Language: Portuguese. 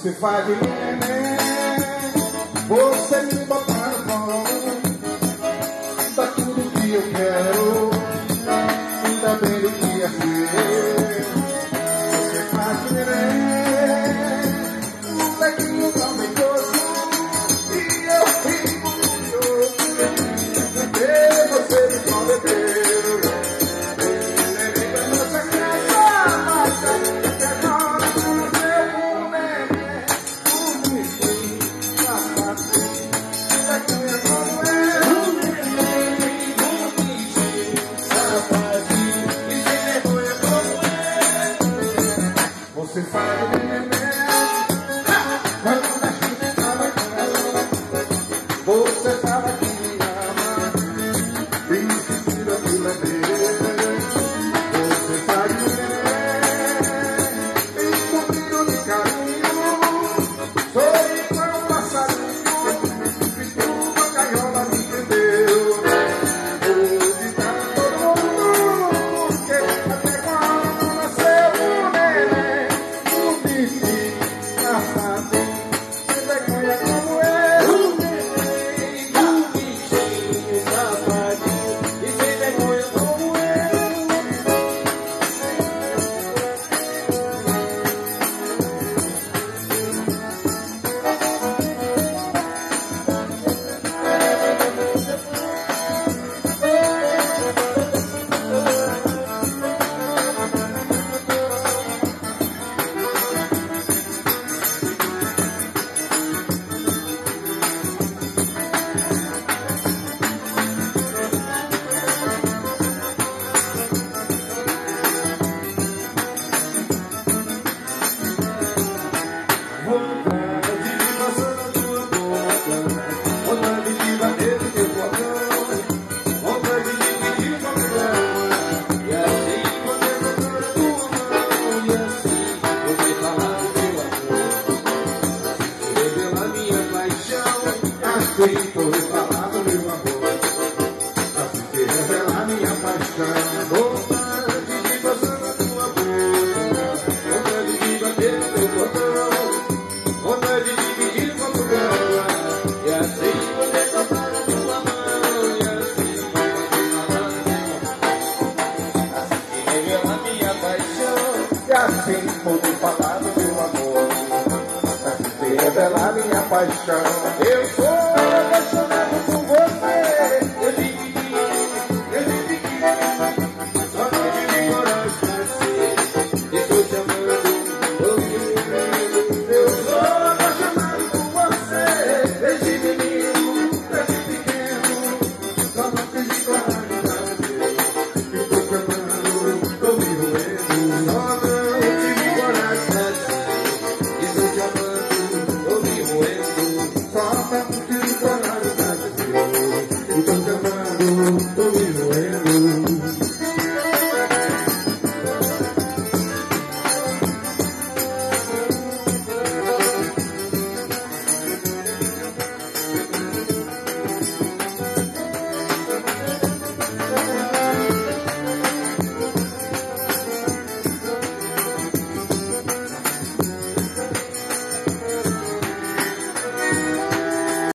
Você faz de mim neném Você me botar no pão Tá tudo que eu quero. fighting in the Assim sem poder falar do meu amor, assim mas se revelar minha paixão. Eu sou apaixonado.